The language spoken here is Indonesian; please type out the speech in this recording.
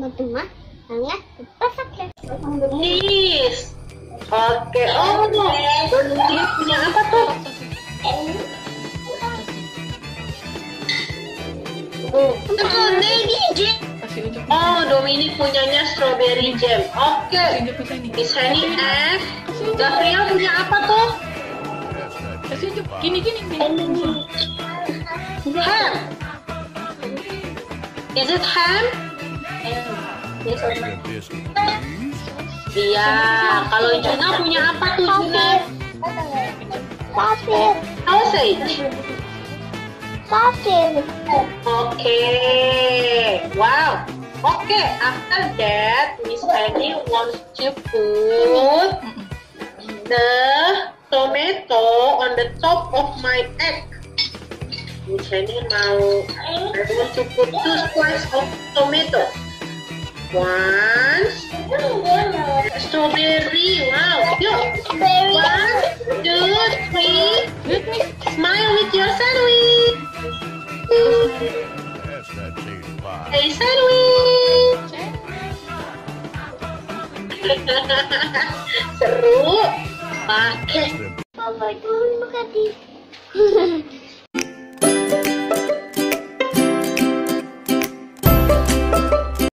teman-teman sangat perfect Nis. Oke. Oh, dia punya apa tuh? Oh. Oh, Dominic punyanya strawberry jam. Oke. Sini. Miss Henny F. Gabriel punya apa tuh? Kasih unjuk. Gini gini gini. Ham. Is it ham? Iya. Kalau Juna punya apa tuh Juna? Sausage Sausage. sausage Okay. Wow. Okay. After that, Miss Penny wants to put the tomato on the top of my egg. Miss Penny mau I want to put two slices of tomato. One strawberry. Wow. Yuk. One, two, three. Smile with your sandwich. Hey sandwich. Seru. Pakai. Bye-bye, terima kasih.